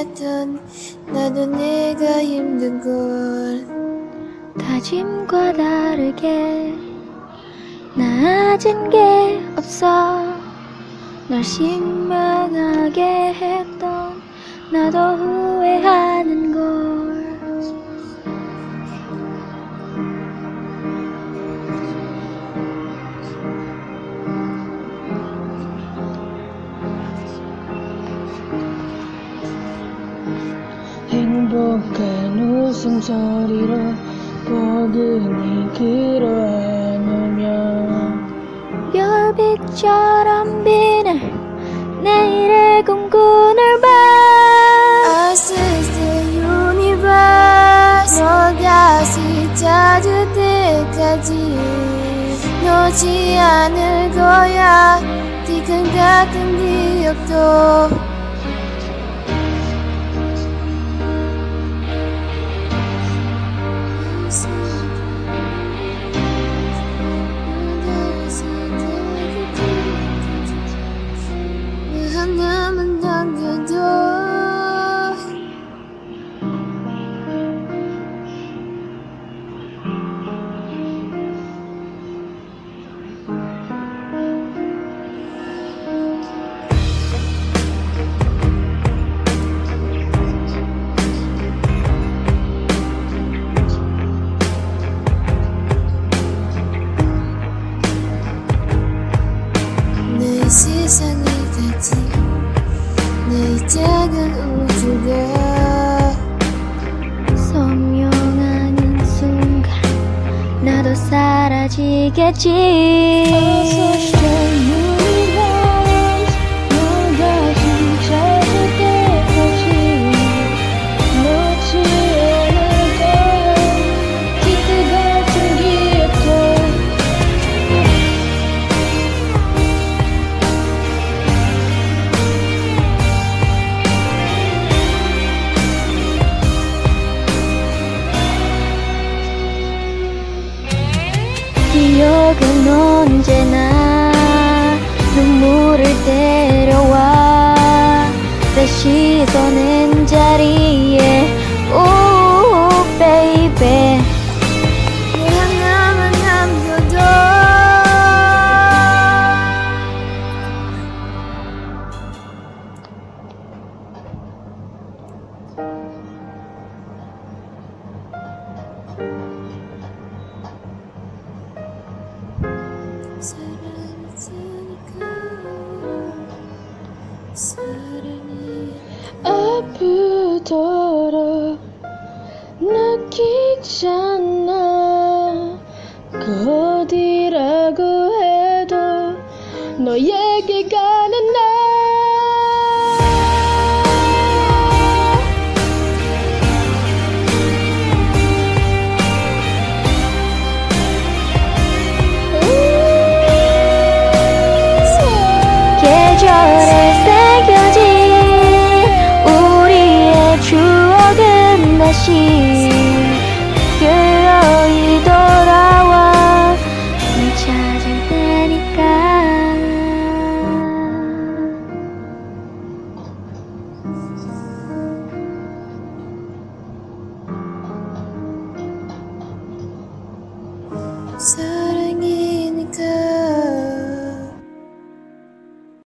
했던 나도 내가 힘든 걸 다짐과 다르게 나아진 게 없어. 널 실망하게 했던 나도 후회할 웃음소리로 포근히 끌어안으며 별빛처럼 빛날 내일의 꿈꾸는 밤 Us is the universe. 너 다시 찾을 때까지 놓지 않을 거야. 뒤끝 같은 기억도 세상이 가진 내 작은 우주가 선명하는 순간 나도 사라지겠지 기억은 언제나 눈물을 다시 서는 자리에 아프도록 느끼잖아. 그 어디라고 해도 너에게 가 다시 그러이 돌아와 널 찾을 테니까. 사랑해